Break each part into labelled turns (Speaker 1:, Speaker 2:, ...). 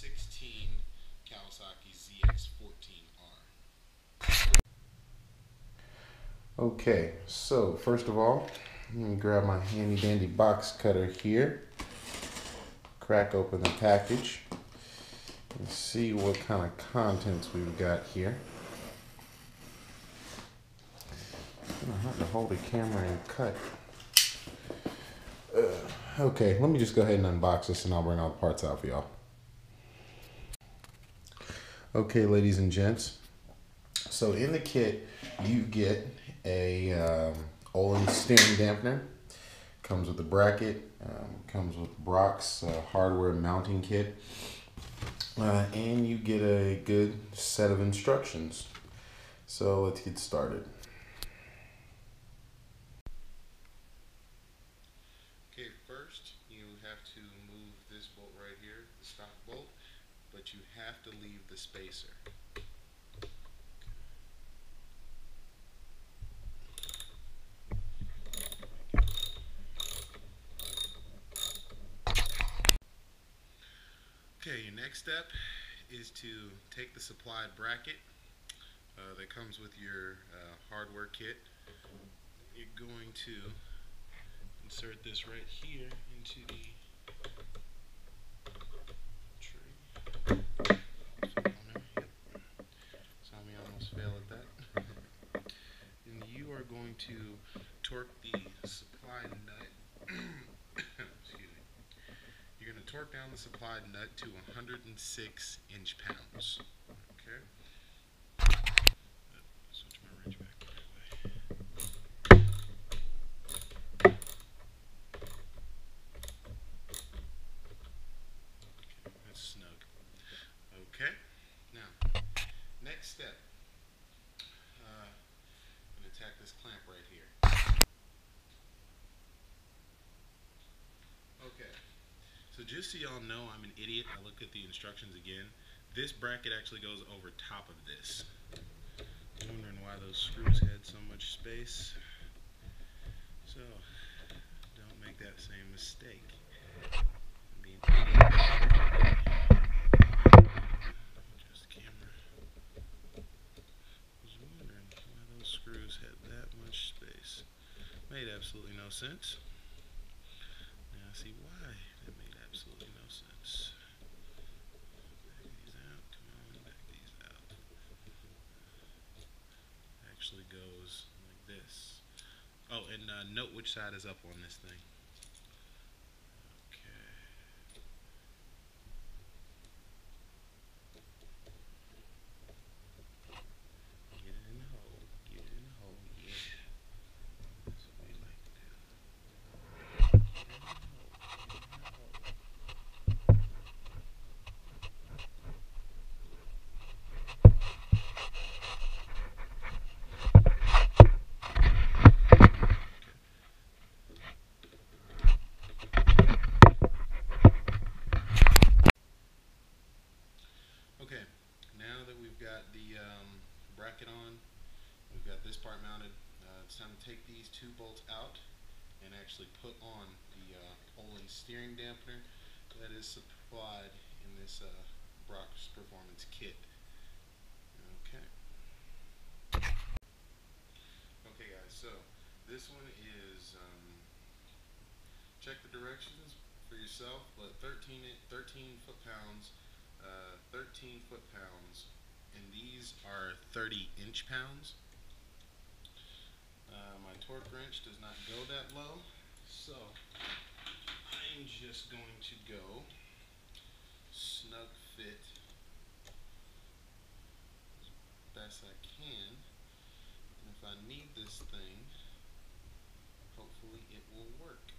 Speaker 1: 2016 Kawasaki ZX14R.
Speaker 2: Okay, so first of all, let me grab my handy dandy box cutter here, crack open the package, and see what kind of contents we've got here. Gonna have to hold the camera and cut. Uh, okay, let me just go ahead and unbox this and I'll bring all the parts out for y'all. Okay, ladies and gents. So in the kit, you get a um, Olin steering dampener. Comes with a bracket. Um, comes with Brock's uh, hardware mounting kit. Uh, and you get a good set of instructions. So let's get started.
Speaker 1: Okay, first you have to move this bolt right here, the stock bolt, but you have to leave the spacer. Okay, your next step is to take the supplied bracket uh, that comes with your uh, hardware kit. You're going to insert this right here into the tree. Yep. Saw me almost fail at that. And you are going to torque the supplied nut. Excuse me. You're going to torque down the supplied nut to 106 inch pounds. Okay. Switch my wrench back that way. Okay, that's snug. Okay, now, next step. Uh, I'm gonna attack this clamp right here. Okay, so just so y'all know I'm an idiot, I looked at the instructions again. This bracket actually goes over top of this. I'm Wondering why those screws had so much space. So, don't make that same mistake. Be an idiot. Camera. Was wondering why those screws had that much space. Made absolutely no sense. Now I see why that made absolutely no sense. Back these out, come on, back these out. Actually goes like this. Oh, and uh, note which side is up on this thing. Okay. Get it in the hole. Get it in the hole. Yeah. That's what we like to do. Get it in the hole. Get it in the hole. Okay, now that we've got the um, bracket on, we've got this part mounted, uh, it's time to take these two bolts out and actually put on the uh, Olin steering dampener that is supplied in this uh, Brock's Performance kit. Okay. Okay guys, so this one is, um, check the directions for yourself, but 13, 13 foot-pounds uh, 13 foot pounds, and these are 30 inch pounds. Uh, my torque wrench does not go that low, so I'm just going to go snug fit as best I can. And if I need this thing, hopefully it will work.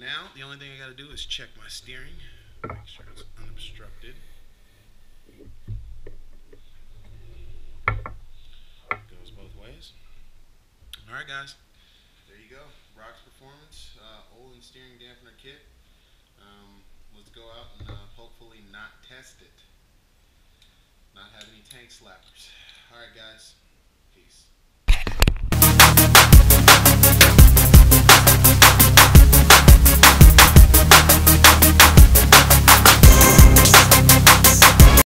Speaker 1: now the only thing I got to do is check my steering, make sure it's unobstructed. Goes both ways. All right, guys. There you go. Brock's Performance uh, Olin steering dampener kit. Um, let's go out and uh, hopefully not test it. Not have any tank slappers. All right, guys. Peace.